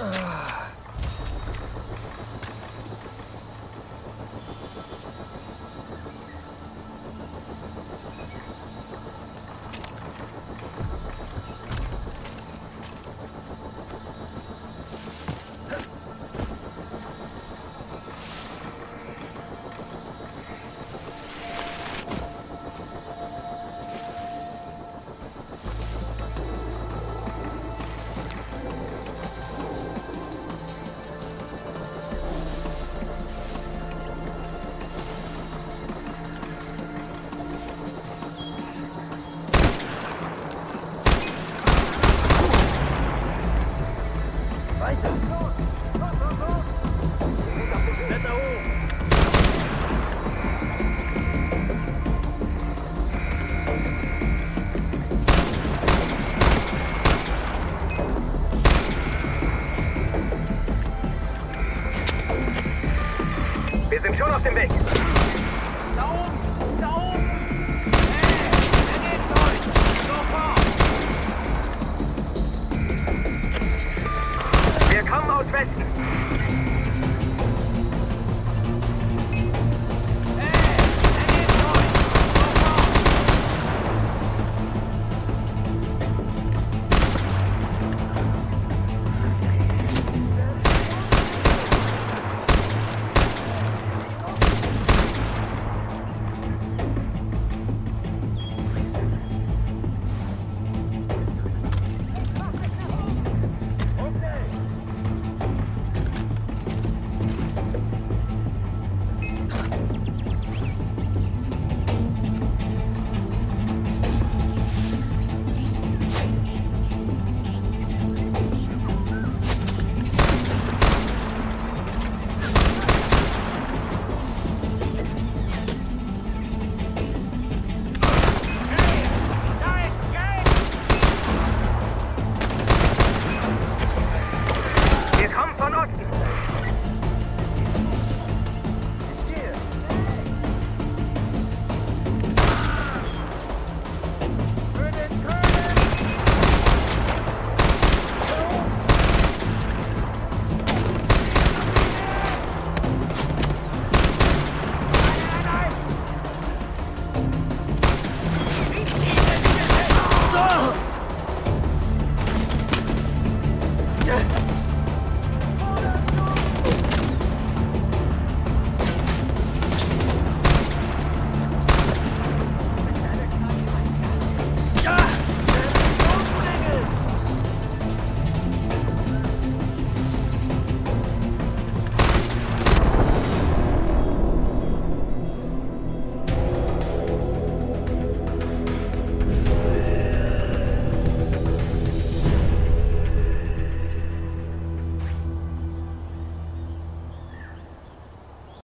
Ugh. Wir sind schon auf dem Weg. Da oben! Da oben! fuck?